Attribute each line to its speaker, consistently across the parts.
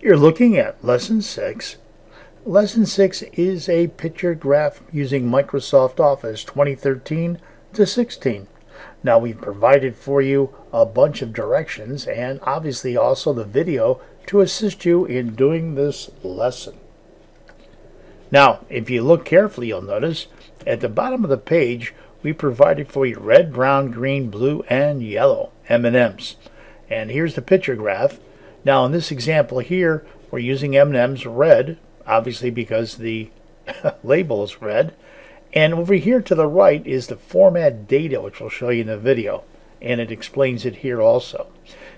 Speaker 1: You're looking at Lesson 6. Lesson 6 is a picture graph using Microsoft Office 2013 to 16. Now we've provided for you a bunch of directions and obviously also the video to assist you in doing this lesson. Now, if you look carefully, you'll notice at the bottom of the page, we provided for you red, brown, green, blue, and yellow M&Ms. And here's the picture graph. Now, in this example here, we're using M&Ms red, obviously because the label is red. And over here to the right is the format data, which we'll show you in the video. And it explains it here also.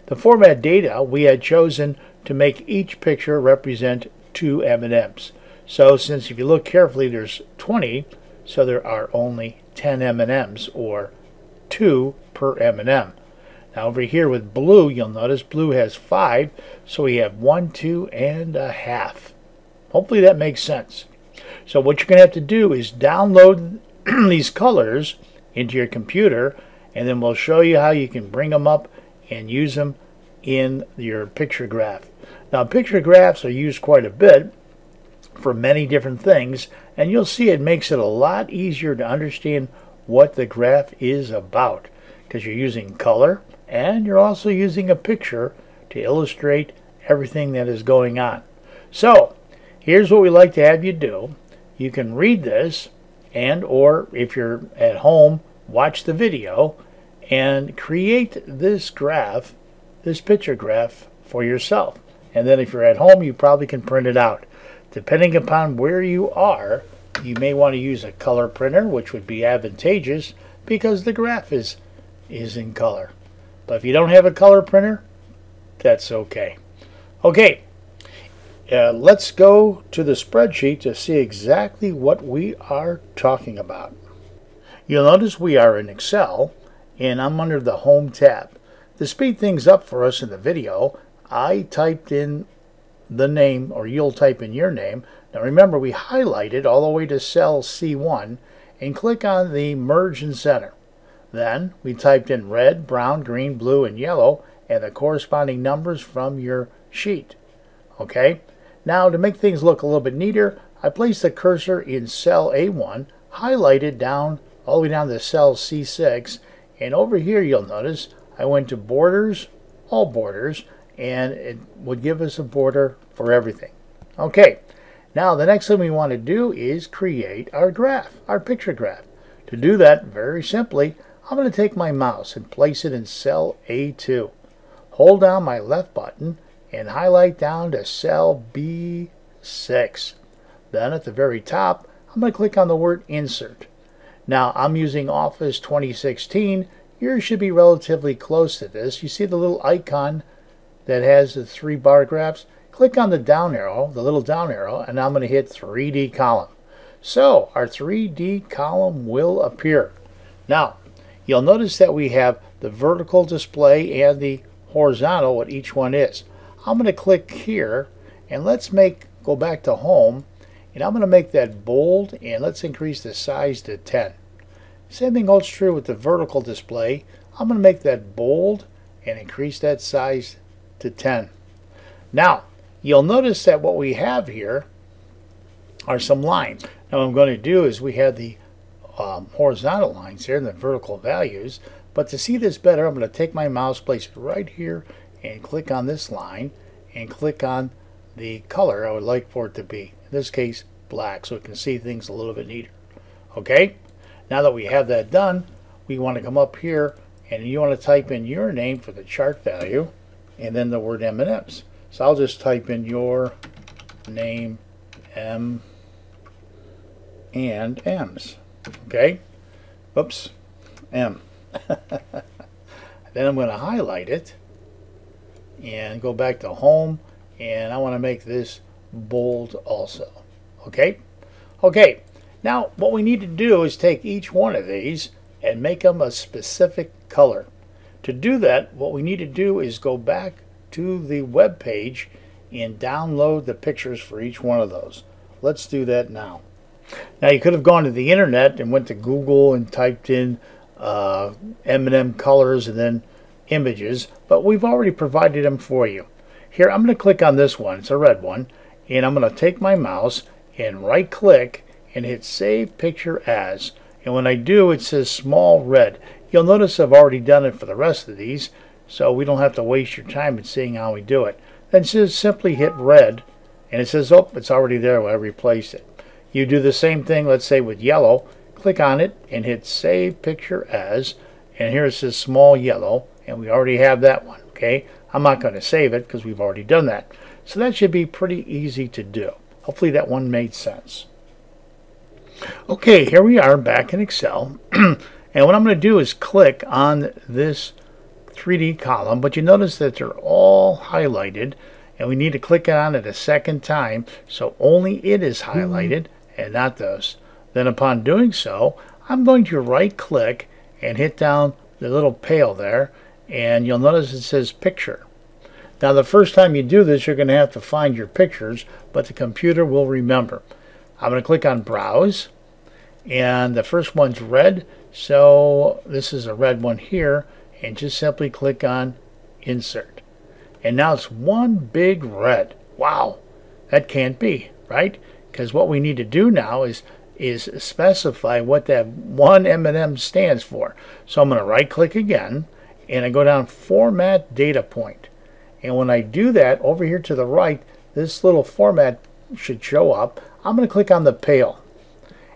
Speaker 1: The format data we had chosen to make each picture represent two M&Ms. So since if you look carefully, there's 20, so there are only 10 M&Ms, or 2 per M&M. Now over here with blue, you'll notice blue has 5, so we have 1, 2, and a half. Hopefully that makes sense. So what you're going to have to do is download these colors into your computer, and then we'll show you how you can bring them up and use them in your picture graph. Now picture graphs are used quite a bit for many different things, and you'll see it makes it a lot easier to understand what the graph is about because you're using color and you're also using a picture to illustrate everything that is going on. So here's what we like to have you do. You can read this and or if you're at home watch the video and create this graph, this picture graph for yourself. And then if you're at home you probably can print it out. Depending upon where you are, you may want to use a color printer, which would be advantageous because the graph is, is in color. But if you don't have a color printer, that's okay. Okay, uh, let's go to the spreadsheet to see exactly what we are talking about. You'll notice we are in Excel, and I'm under the Home tab. To speed things up for us in the video, I typed in the name, or you'll type in your name. Now remember, we highlighted all the way to cell C1 and click on the Merge and Center. Then we typed in red, brown, green, blue, and yellow and the corresponding numbers from your sheet. Okay? Now to make things look a little bit neater, I placed the cursor in cell A1, highlighted down all the way down to cell C6, and over here you'll notice I went to borders, all borders, and it would give us a border for everything. Okay, now the next thing we want to do is create our graph, our picture graph. To do that, very simply, I'm going to take my mouse and place it in cell A2. Hold down my left button and highlight down to cell B6. Then at the very top, I'm going to click on the word Insert. Now I'm using Office 2016. Yours should be relatively close to this. You see the little icon that has the three bar graphs, click on the down arrow, the little down arrow, and I'm going to hit 3D column. So our 3D column will appear. Now, you'll notice that we have the vertical display and the horizontal, what each one is. I'm going to click here, and let's make go back to home, and I'm going to make that bold, and let's increase the size to 10. Same thing holds true with the vertical display. I'm going to make that bold and increase that size to 10. Now, you'll notice that what we have here are some lines. Now what I'm going to do is we have the um, horizontal lines here and the vertical values. But to see this better, I'm going to take my mouse, place it right here, and click on this line, and click on the color I would like for it to be. In this case, black, so we can see things a little bit neater. Okay? Now that we have that done, we want to come up here, and you want to type in your name for the chart value and then the word M&Ms. So I'll just type in your name M and M's. Okay? Oops. M. then I'm going to highlight it and go back to home and I want to make this bold also. Okay? Okay. Now what we need to do is take each one of these and make them a specific color. To do that, what we need to do is go back to the web page and download the pictures for each one of those. Let's do that now. Now you could have gone to the internet and went to Google and typed in uh, M&M colors and then images, but we've already provided them for you. Here, I'm going to click on this one. It's a red one. And I'm going to take my mouse and right click and hit Save Picture As. And when I do, it says small red. You'll notice I've already done it for the rest of these, so we don't have to waste your time in seeing how we do it. Then just simply hit red, and it says, oh, it's already there when I replace it. You do the same thing, let's say with yellow. Click on it and hit Save Picture As, and here it says small yellow, and we already have that one, okay? I'm not going to save it because we've already done that. So that should be pretty easy to do. Hopefully that one made sense. Okay, here we are back in Excel. and what I'm going to do is click on this 3D column, but you notice that they're all highlighted and we need to click on it a second time so only it is mm-hmm. highlighted and not those. Then upon doing so, I'm going to right click and hit down the little pail there and you'll notice it says picture. Now the first time you do this you're going to have to find your pictures but the computer will remember. I'm going to click on browse and the first one's red so this is a red one here and just simply click on insert and now it's one big red wow that can't be right because what we need to do now is is specify what that one M&M stands for so I'm going to right click again and I go down format data point. and when I do that over here to the right this little format should show up I'm going to click on the pail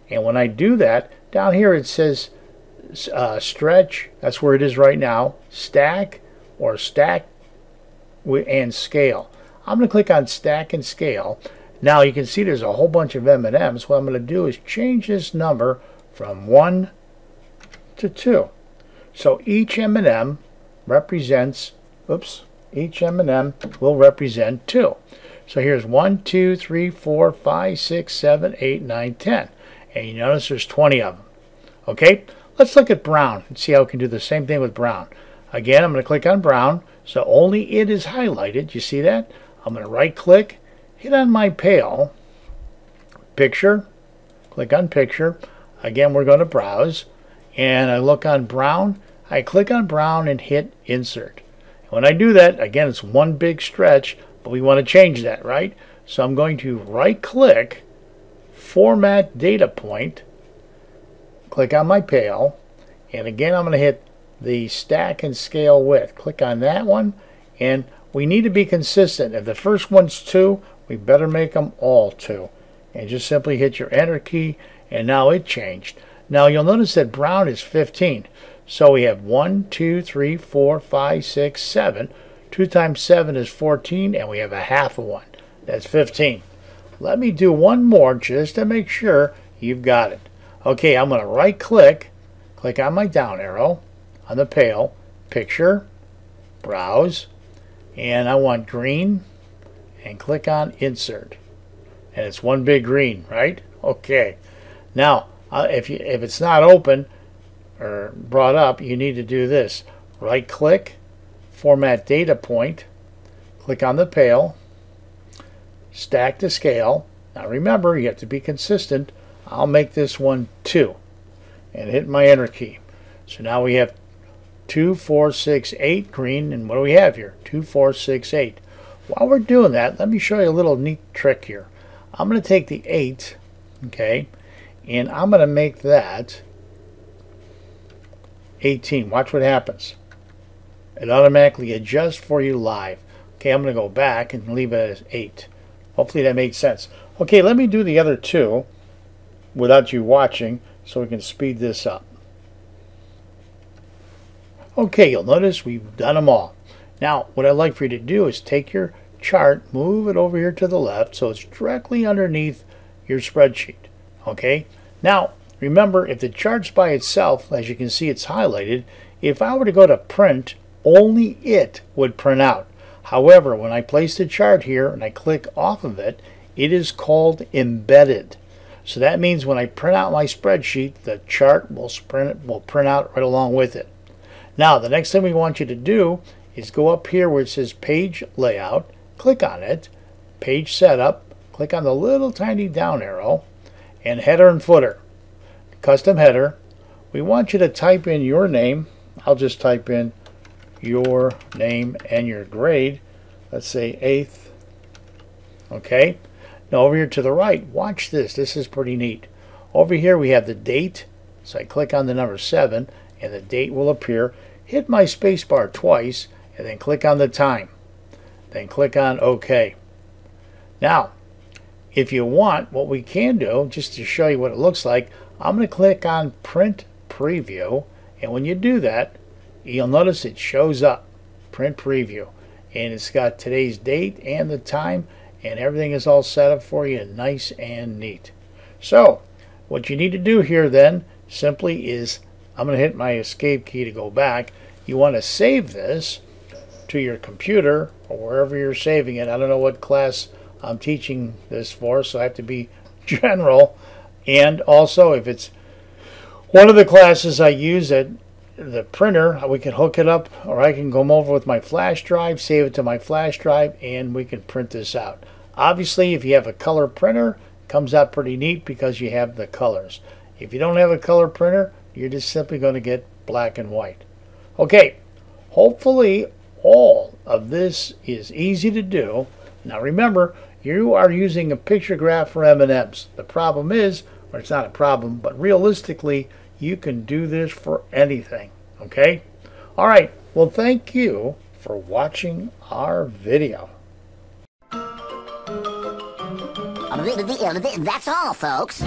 Speaker 1: and when I do that down here it says uh, stretch, that's where it is right now, stack or stack and scale. I'm going to click on stack and scale. Now you can see there's a whole bunch of M&Ms. What I'm going to do is change this number from 1 to 2. So each M&M represents, oops, each M&M will represent 2. So here's 1, 2, 3, 4, 5, 6, 7, 8, 9, 10. And you notice there's 20 of them. Okay, Let's look at brown and see how we can do the same thing with brown. Again, I'm going to click on brown, so only it is highlighted. You see that? I'm going to right click, hit on my pail, picture, click on picture. Again, we're going to browse, and I look on brown. I click on brown and hit insert. When I do that, again, it's one big stretch, but we want to change that, right? So I'm going to right click, format data point, click on my pail, and again I'm going to hit the stack and scale width. Click on that one, and we need to be consistent. If the first one's 2, we better make them all 2. And just simply hit your enter key, and now it changed. Now you'll notice that brown is 15. So we have 1, 2, 3, 4, 5, 6, 7. 2 times 7 is 14, and we have a half of one. That's 15. Let me do one more just to make sure you've got it. Okay, I'm going to right click, click on my down arrow on the pail, picture, browse, and I want green, and click on insert. And it's one big green, right? Okay. Now, uh, if, you, if it's not open or brought up, you need to do this. Right click, format data point, click on the pail, stack to scale. Now remember, you have to be consistent I'll make this one 2 and hit my enter key. So now we have 2, 4, 6, 8 green. And what do we have here? 2, 4, 6, 8. While we're doing that, let me show you a little neat trick here. I'm going to take the 8, okay, and I'm going to make that 18. Watch what happens. It automatically adjusts for you live. Okay, I'm going to go back and leave it as 8. Hopefully that made sense. Okay, let me do the other two without you watching so we can speed this up. Okay, you'll notice we've done them all. Now, what I'd like for you to do is take your chart, move it over here to the left so it's directly underneath your spreadsheet. Okay? Now, remember, if the chart's by itself, as you can see it's highlighted, if I were to go to print, only it would print out. However, when I place the chart here and I click off of it, it is called embedded. So that means when I print out my spreadsheet, the chart will print, will print out right along with it. Now, the next thing we want you to do is go up here where it says Page Layout, click on it, Page Setup, click on the little tiny down arrow, and Header and Footer. Custom Header. We want you to type in your name. I'll just type in your name and your grade. let's say eighth. Okay. Now over here to the right, watch this. This is pretty neat. Over here we have the date. So I click on the number 7 and the date will appear. Hit my spacebar twice and then click on the time. Then click on OK. Now, if you want, what we can do, just to show you what it looks like, I'm going to click on Print Preview. And when you do that, you'll notice it shows up, Print Preview. And it's got today's date and the time and everything is all set up for you nice and neat. So what you need to do here then simply is I'm going to hit my escape key to go back. You want to save this to your computer or wherever you're saving it. I don't know what class I'm teaching this for, so I have to be general. And also, if it's one of the classes I use at the printer, we can hook it up, or I can come over with my flash drive, save it to my flash drive, and we can print this out. Obviously, if you have a color printer, it comes out pretty neat because you have the colors. If you don't have a color printer, you're just simply going to get black and white. Okay, hopefully all of this is easy to do. Now remember, you are using a picture graph for M&Ms. The problem is, or it's not a problem, but realistically, you can do this for anything, okay? All right, well, thank you for watching our video.
Speaker 2: That's all, folks.